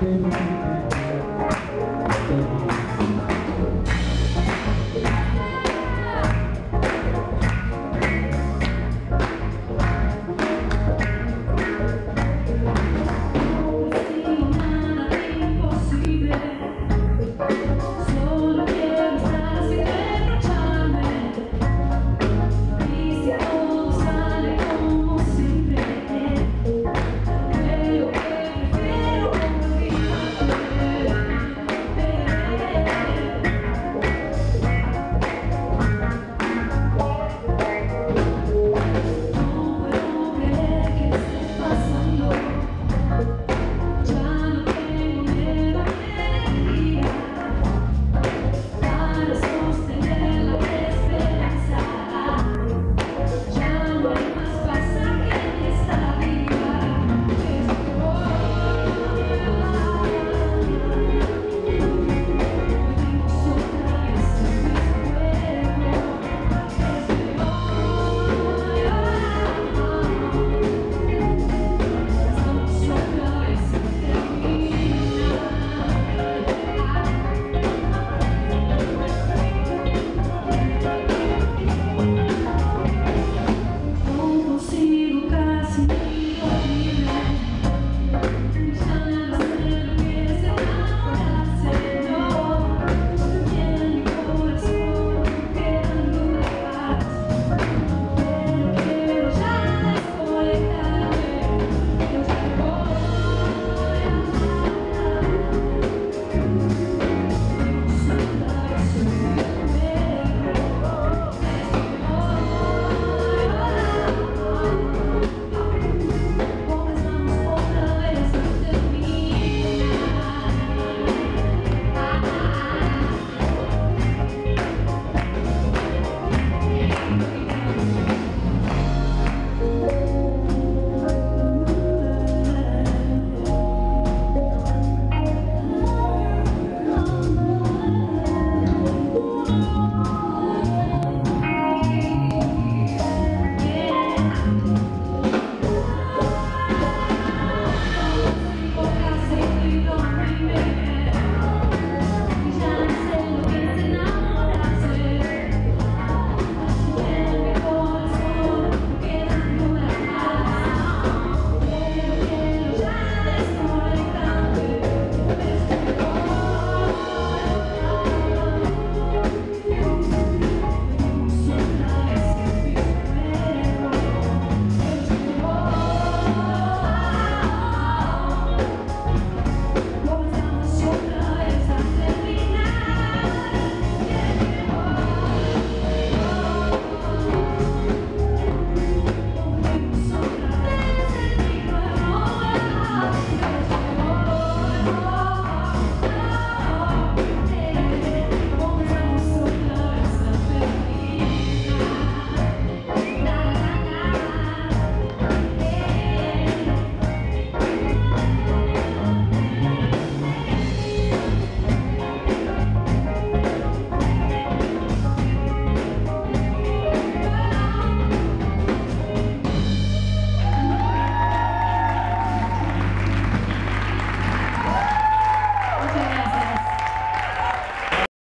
baby.